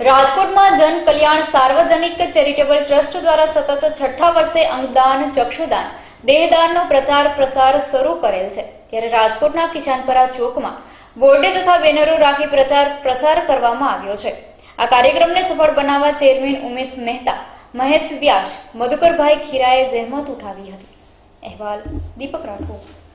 રાજકોટમાં જન કલ્યાણ સાર્વજનિક ચેરિટેબલ ટ્રસ્ટ દ્વારા સતત છઠ્ઠા વર્ષે અંગદાન, ચક્ષુદાન, દેહદાનનો પ્રચાર પ્રસાર શરૂ કરેલ છે. ત્યારે રાજકોટના કિશાનપરા ચોકમાં બોર્ડે તથા બેનરો રાખી પ્રચાર પ્રસાર કરવામાં આવ્યો છે. આ કાર્યક્રમને સફળ બનાવવા ચેરમેન ઉમેશ મહેતા, મહેશ વ્યાસ, મધુકરભાઈ ખીરાએ જહેમત ઉઠાવી હતી. અહેવાલ દીપક રાઠોડ.